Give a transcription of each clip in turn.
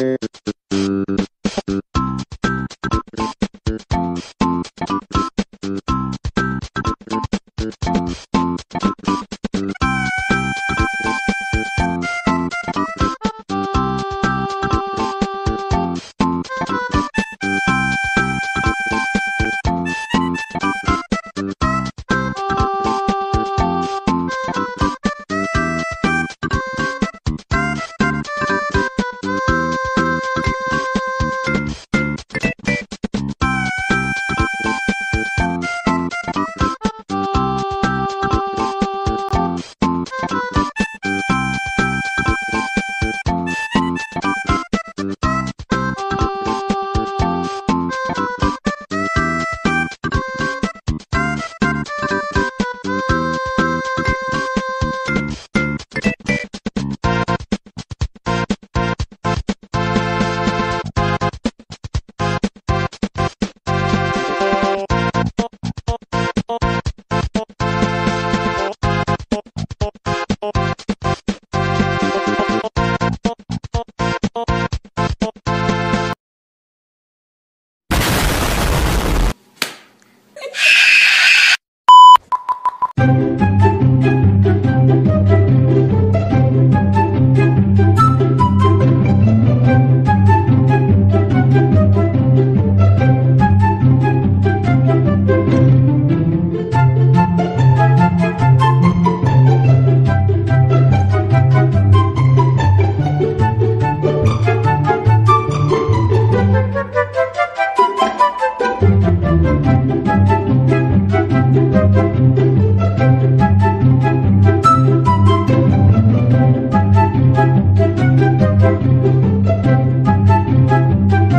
Thank you.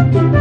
Thank you.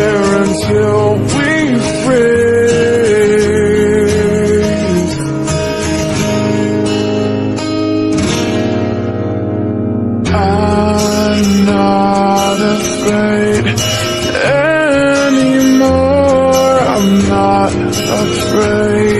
Afraid.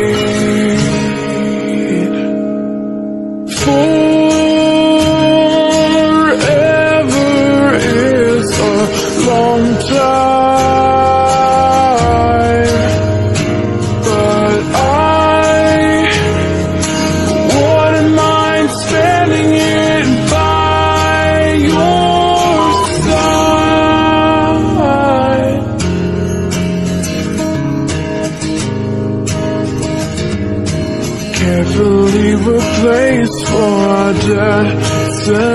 Carefully replaced for our destiny.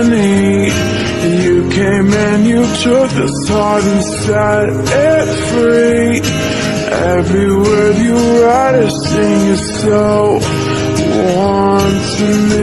You came and you took this heart and set it free. Every word you write or sing is so warm to me,